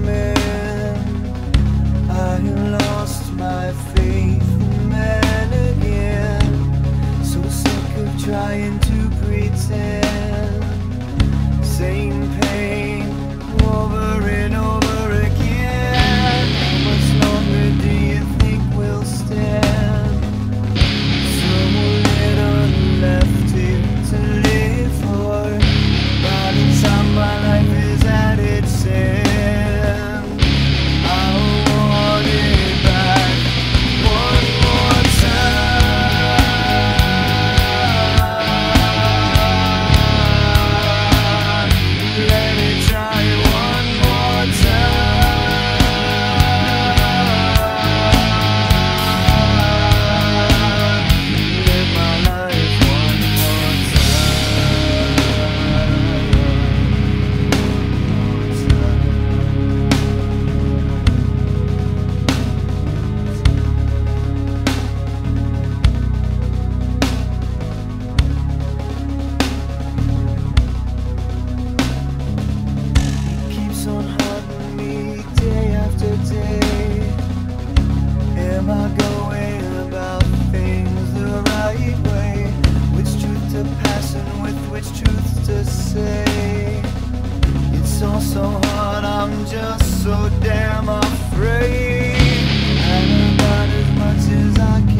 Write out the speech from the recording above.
man. I lost my faith in man again. So sick of trying to pretend. Same pain over it. much truth to say. It's all so hard, I'm just so damn afraid. About as much as I can.